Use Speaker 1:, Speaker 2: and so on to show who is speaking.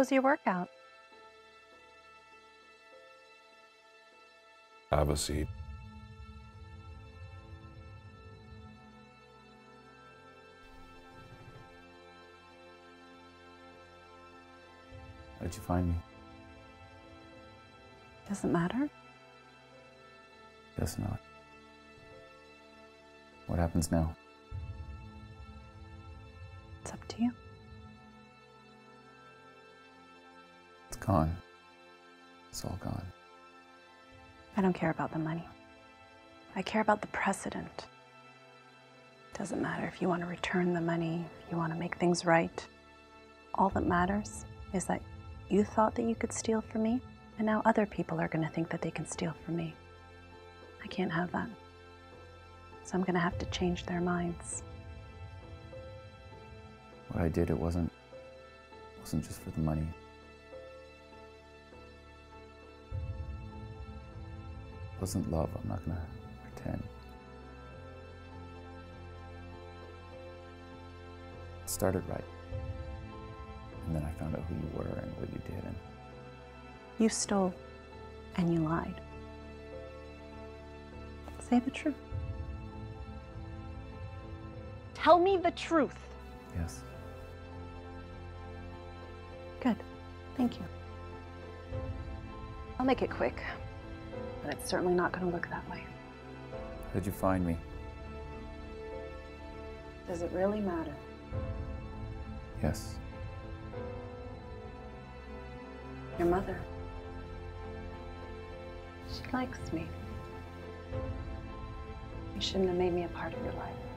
Speaker 1: was your workout?
Speaker 2: Have a seat.
Speaker 3: How did you find me?
Speaker 1: Doesn't matter.
Speaker 3: Guess not. What happens now?
Speaker 1: It's up to you.
Speaker 3: Gone. It's all gone.
Speaker 1: I don't care about the money. I care about the precedent. It doesn't matter if you want to return the money, if you want to make things right. All that matters is that you thought that you could steal from me, and now other people are going to think that they can steal from me. I can't have that. So I'm going to have to change their minds.
Speaker 3: What I did, it wasn't wasn't just for the money. Wasn't love, I'm not gonna pretend. It started right. And then I found out who you were and what you did and
Speaker 1: You stole and you lied. Say the truth. Tell me the truth.
Speaker 3: yes.
Speaker 1: Good. Thank you. I'll make it quick, but it's certainly not going to look that way.
Speaker 3: How did you find me?
Speaker 1: Does it really matter?
Speaker 3: Yes.
Speaker 1: Your mother. She likes me. You shouldn't have made me a part of your life.